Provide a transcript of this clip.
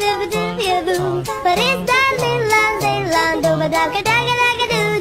But it's that little, little, little, little, little, little, little,